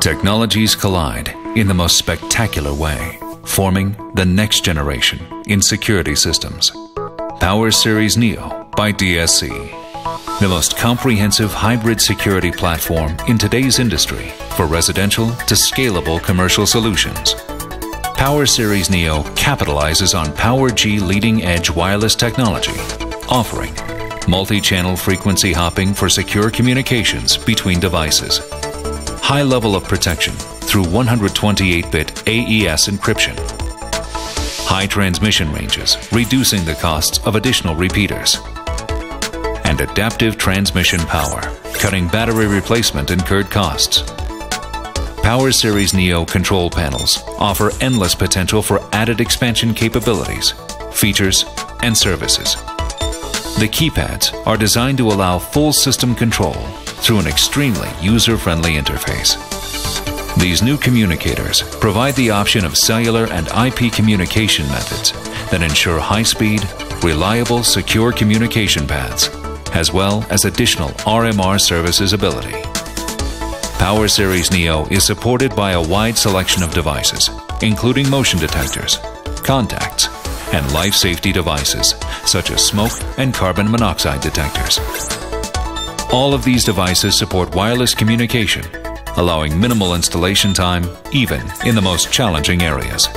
Technologies collide in the most spectacular way, forming the next generation in security systems. Power Series Neo by DSC. The most comprehensive hybrid security platform in today's industry for residential to scalable commercial solutions. Power Series Neo capitalizes on PowerG leading edge wireless technology, offering multi-channel frequency hopping for secure communications between devices, high level of protection through 128-bit AES encryption, high transmission ranges, reducing the costs of additional repeaters, and adaptive transmission power, cutting battery replacement incurred costs. Power Series Neo control panels offer endless potential for added expansion capabilities, features, and services. The keypads are designed to allow full system control through an extremely user-friendly interface. These new communicators provide the option of cellular and IP communication methods that ensure high-speed, reliable, secure communication paths, as well as additional RMR services ability. Power Series Neo is supported by a wide selection of devices, including motion detectors, contacts, and life safety devices, such as smoke and carbon monoxide detectors. All of these devices support wireless communication, allowing minimal installation time even in the most challenging areas.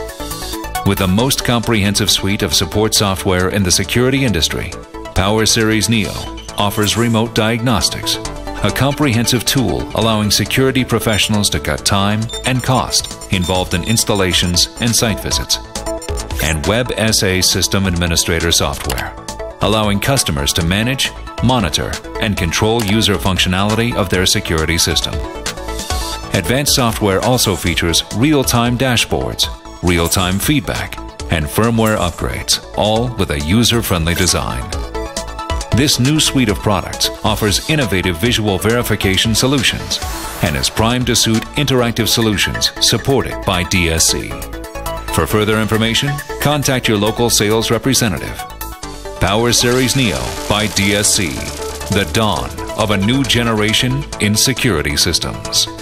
With the most comprehensive suite of support software in the security industry, Power Series Neo offers remote diagnostics, a comprehensive tool allowing security professionals to cut time and cost involved in installations and site visits, and WebSA System Administrator software, allowing customers to manage monitor, and control user functionality of their security system. Advanced software also features real-time dashboards, real-time feedback, and firmware upgrades, all with a user-friendly design. This new suite of products offers innovative visual verification solutions and is primed to suit interactive solutions supported by DSC. For further information, contact your local sales representative Power Series Neo by DSC, the dawn of a new generation in security systems.